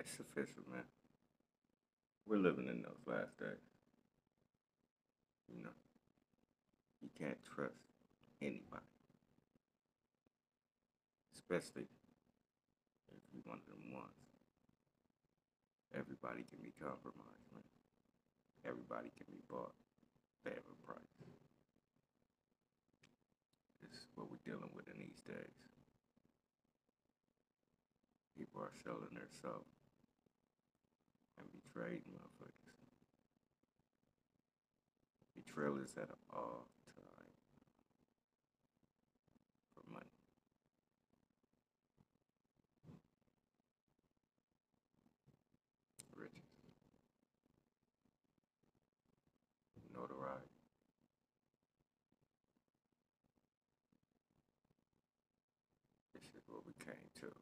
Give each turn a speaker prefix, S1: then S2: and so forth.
S1: it's official, man. We're living in those last days. You know, you can't trust anybody, especially if you're one of them ones. Everybody can be compromised, man. Everybody can be bought. Have a price. This is what we're dealing with in these days. People are selling their soul betrayed motherfuckers. Betrayal is at an all time for money. Riches. Notoriety. This is what we came to.